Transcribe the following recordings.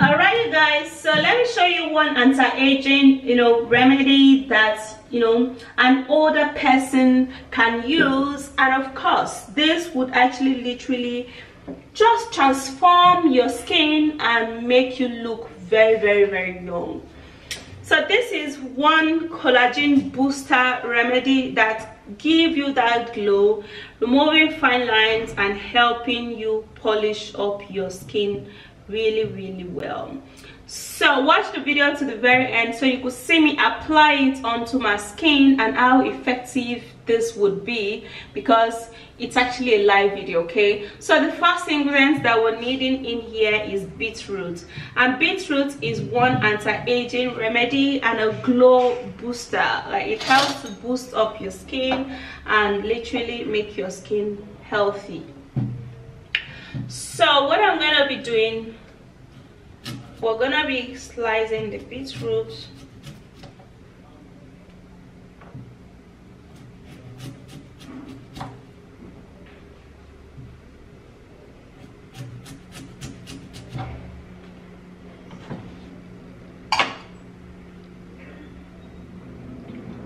all right you guys so let me show you one anti-aging you know remedy that you know an older person can use and of course this would actually literally just transform your skin and make you look very very very young. So this is one collagen booster remedy that give you that glow removing fine lines and helping you polish up your skin really really well. So watch the video to the very end so you could see me apply it onto my skin and how effective this would be because it's actually a live video okay? So the first ingredients that we're needing in here is beetroot. And beetroot is one anti-aging remedy and a glow booster. Like it helps to boost up your skin and literally make your skin healthy so what i'm gonna be doing we're gonna be slicing the beetroot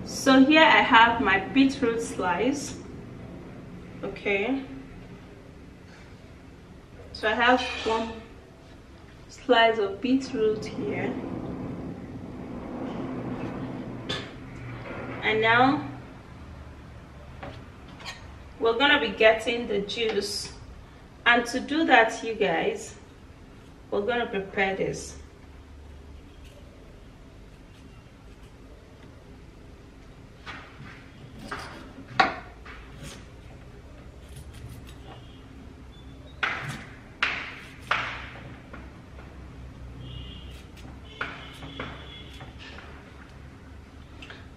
so here i have my beetroot slice okay so i have one slice of beetroot here. And now we're gonna be getting the juice. And to do that you guys we're gonna prepare this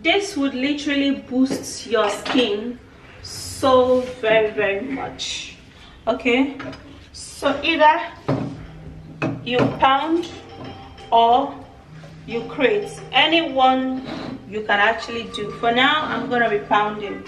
this would literally boost your skin so very very much. Okay? So either you pound or you create. Any one you can actually do. For now i'm gonna be pounding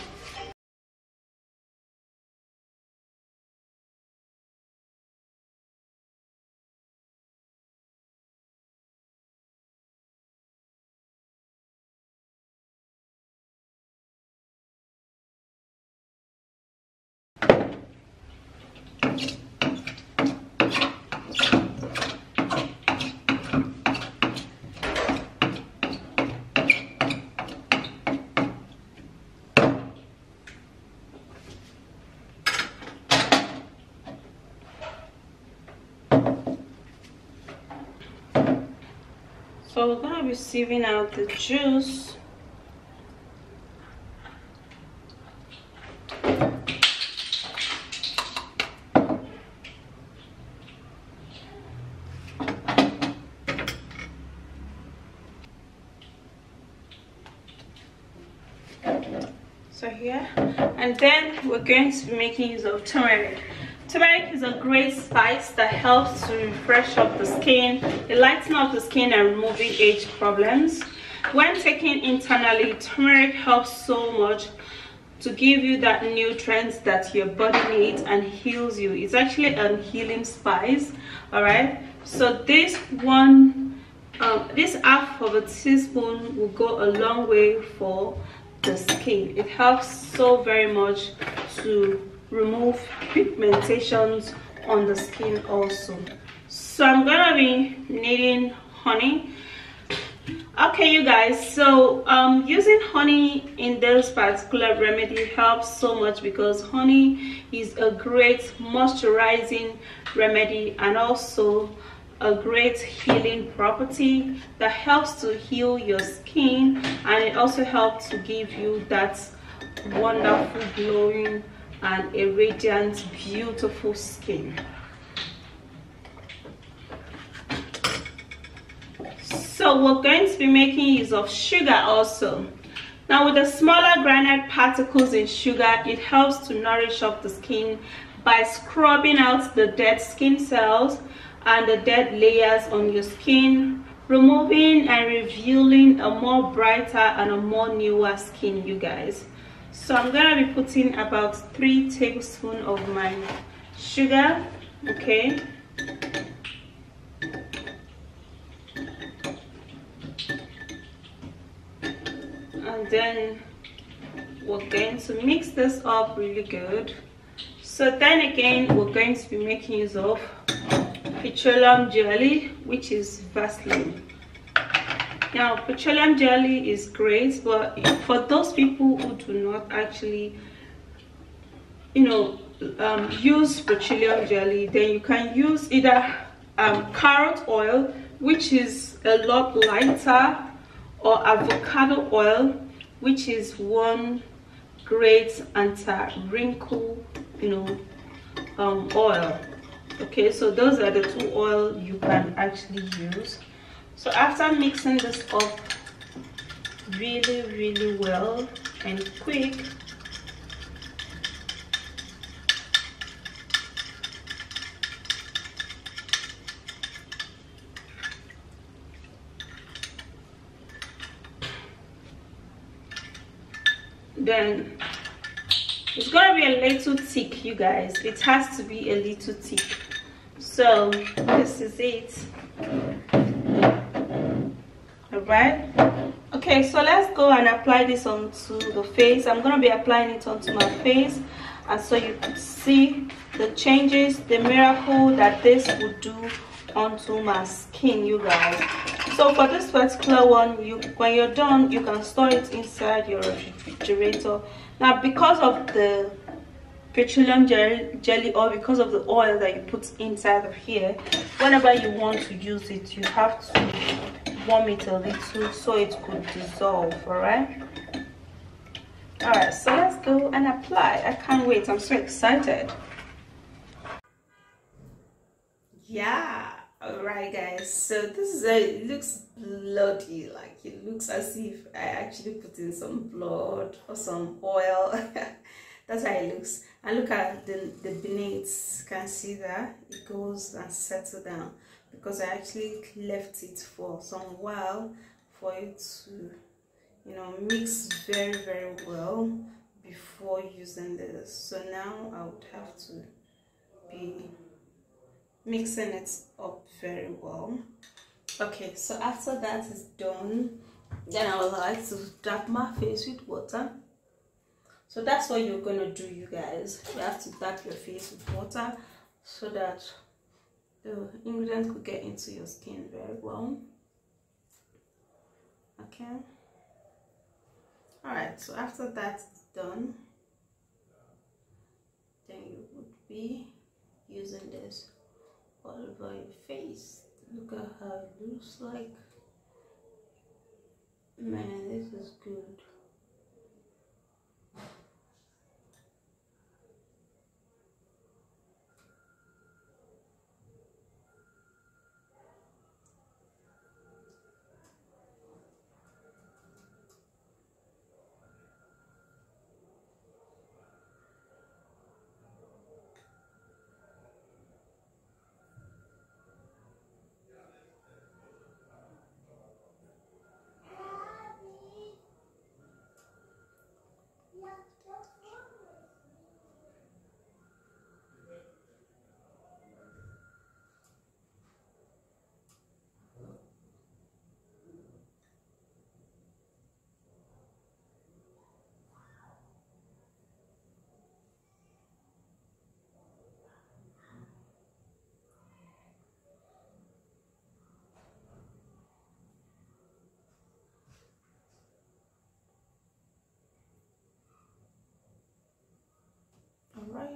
so we're to be sieving out the juice. So here and then we're going to be making use of turmeric Turmeric is a great spice that helps to refresh up the skin, it lightens up the skin and removing age problems. When taken internally, turmeric helps so much to give you that nutrients that your body needs and heals you. It's actually a healing spice, all right? So this one, um, this half of a teaspoon will go a long way for the skin. It helps so very much to remove pigmentations on the skin also. So i'm gonna be needing honey. Okay you guys so um using honey in this particular remedy helps so much because honey is a great moisturizing remedy and also a great healing property that helps to heal your skin and it also helps to give you that wonderful glowing and a radiant beautiful skin. So we're going to be making use of sugar also. Now with the smaller granite particles in sugar it helps to nourish up the skin by scrubbing out the dead skin cells and the dead layers on your skin removing and revealing a more brighter and a more newer skin you guys so i'm gonna be putting about three tablespoons of my sugar okay? And then we're going to mix this up really good. So then again we're going to be making use of petroleum jelly which is vaseline now petroleum jelly is great but for those people who do not actually you know um, use petroleum jelly then you can use either um, carrot oil which is a lot lighter or avocado oil which is one great anti-wrinkle you know um, oil. Okay so those are the two oil you can actually use so after mixing this up really really well and quick then it's gonna be a little thick you guys. It has to be a little thick. So this is it right? Okay so let's go and apply this onto the face. I'm gonna be applying it onto my face and so you can see the changes the miracle that this would do onto my skin you guys. So for this particular one you when you're done you can store it inside your refrigerator. Now because of the petroleum jelly, jelly or because of the oil that you put inside of here whenever you want to use it you have to warm it a little so it could dissolve all right all right so let's go and apply. I can't wait i'm so excited. Yeah all right guys so this is a it looks bloody like it looks as if i actually put in some blood or some oil. That's how it looks. And look at the the beneath can see that? It goes and settle down because i actually left it for some while for it to you know mix very very well before using this so now i would have to be mixing it up very well. Okay so after that is done then i would like to dab my face with water. So that's what you're gonna do you guys. You have to dab your face with water so that the ingredients could get into your skin very well. Okay. All right so after that's done then you would be using this all over your face. Look at how it looks like. Man this is good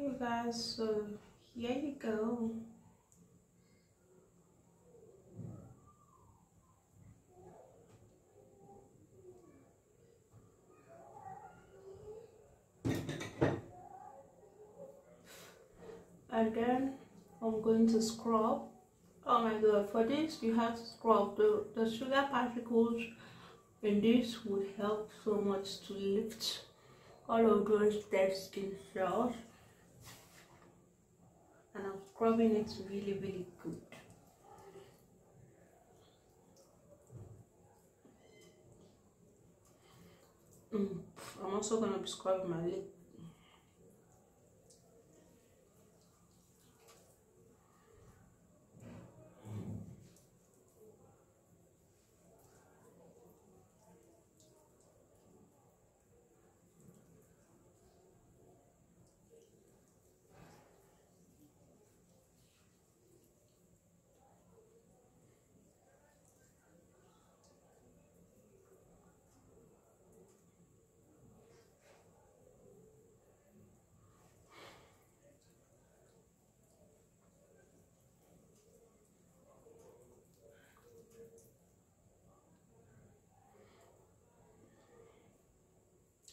You guys, so here you go. And then I'm going to scrub. Oh my god, for this you have to scrub. The, the sugar particles in this would help so much to lift all of those dead skin cells and I'm scrubbing it really really good mm. I'm also to be scrubbing my lip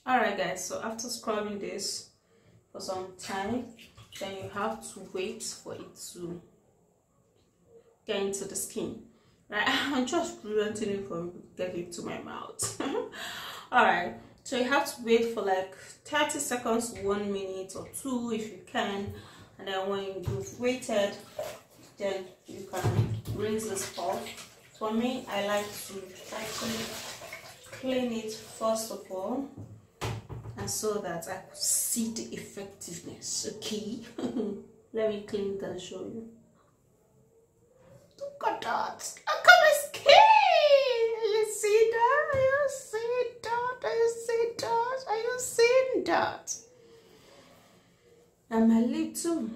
alright guys so after scrubbing this for some time then you have to wait for it to get into the skin. Right? I'm just preventing it from getting to my mouth. All right so you have to wait for like 30 seconds one minute or two if you can. And then when you've waited then you can rinse this off for me i like to actually clean it first of all and so that i could see the effectiveness okay? Let me clean it and show you. Look at that. At my skin you see that? Are you see that? Are you see that? Are you seeing that? And my lip too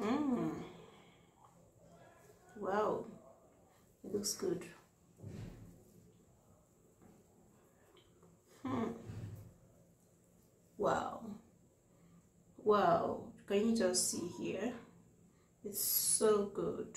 mm. wow. It looks good wow. Wow. Can you just see here? It's so good